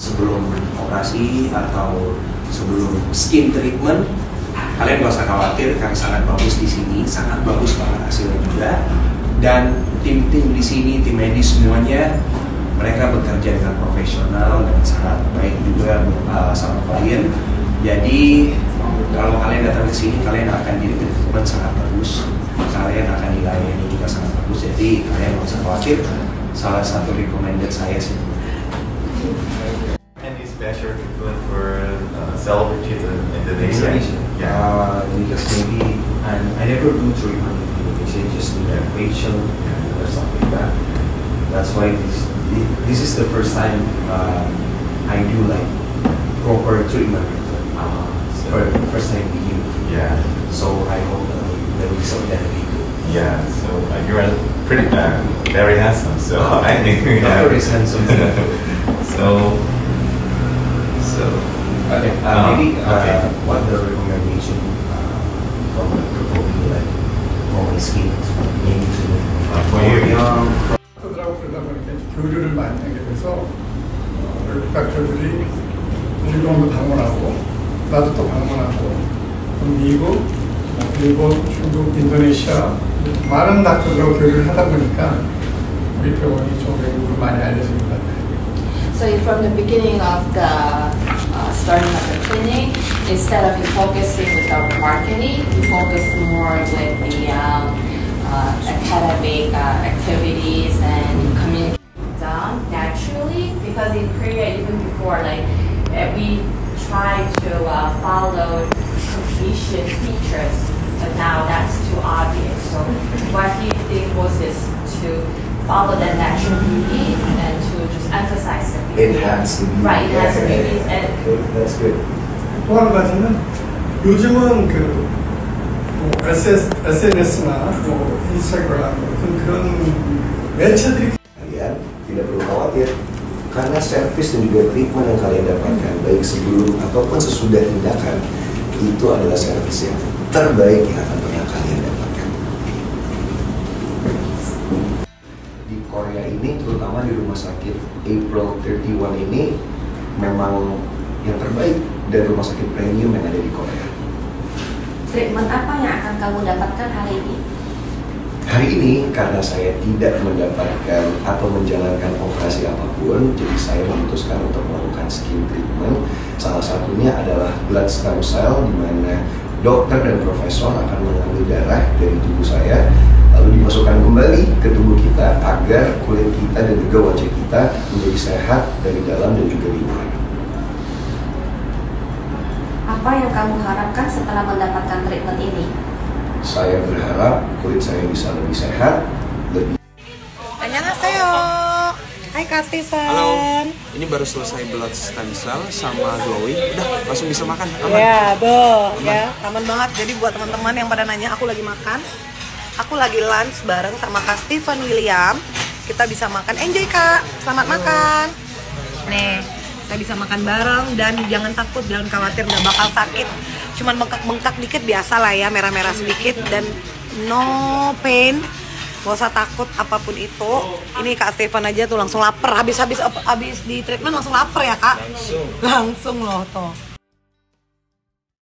sebelum operasi atau sebelum skin treatment kalian gak usah khawatir karena sangat bagus di sini sangat bagus banget hasilnya juga. Dan tim-tim di sini tim medis semuanya mereka bekerja dengan profesional dan sangat baik juga uh, sama klien jadi kalau kalian datang ke sini kalian akan di treatment sangat bagus kalian akan dilayani juga sangat bagus jadi kalian gak usah khawatir salah satu recommended saya sih Any special treatment for uh, celebrities in Indonesia? Yeah. Uh, because maybe I'm, I never do treatment in Indonesia, just do a facial or something like that. That's why this this is the first time uh, I do like proper treatment. Uh, for the first time with you. Yeah. So I hope uh, the result that will be good. Yeah. So uh, you are pretty uh, very handsome. So I think we have. Very handsome. so. So. Okay, uh, Uh, maybe uh, okay. what the recommendation uh, from the people like for my skin, maybe to for you. young, 이제 교류를 많이 하게 돼서 어, 외국 닥터들이 일본도 방문하고 나도 또 방문하고 또 미국, 뭐 일본, 중국, 인도네시아 많은 닥터들하고 교류를 하다 보니까 우리 병원이 좀 외국으로 많이 알려진 것 같아요. So from the beginning of the uh, starting of the clinic, instead of focusing with our marketing, you focus more with the um, uh, academic uh, activities and done naturally. Because in Korea, even before, like uh, we try to uh, follow Confucian features, but now that's too obvious. So what he did was is to follow the natural beauty and to just emphasize the beauty. enhance the beauty. Right, enhance the beauty and Good, That's good. 또 한 가지는 요즘은 그 뭐 SS, SNS나 뭐 인스타그램 같은 그런 매체들이 kalian tidak perlu khawatir karena servis dan juga treatment yang kalian dapatkan baik sebelum ataupun sesudah tindakan itu adalah servis yang terbaik yang akan pernah kalian dapatkan di Korea ini terutama di rumah sakit April 31 ini memang yang terbaik dari rumah sakit premium yang ada di Korea treatment apa yang akan kamu dapatkan hari ini? Hari ini karena saya tidak mendapatkan atau menjalankan operasi apa pun, jadi saya memutuskan untuk melakukan skin treatment. Salah satunya adalah blood stem cell, di mana dokter dan profesor akan mengambil darah dari tubuh saya, lalu dimasukkan kembali ke tubuh kita agar kulit kita dan juga wajah kita menjadi sehat dari dalam dan juga luar. Apa yang kamu harapkan setelah mendapatkan treatment ini? Saya berharap kulit saya bisa lebih sehat, lebih Annyeonghaseyo. Hai Kak Steven. Halo, ini baru selesai blood stem cell sama glowing. Udah, langsung bisa makan. Aman. Ya, tuh ya, aman banget. Jadi buat teman-teman yang pada nanya aku lagi makan, aku lagi lunch bareng sama Kak Steven William. Kita bisa makan. Enjoy Kak, selamat makan. Nih, kita bisa makan bareng dan jangan takut, jangan khawatir nggak bakal sakit. Cuman bengkak-bengkak dikit biasa lah ya, merah-merah sedikit dan no pain. Gak usah takut apa pun itu. Ini Kak Steven aja tuh langsung lapar. Habis habis habis di treatment langsung lapar ya Kak. Langsung. Langsung loh tuh.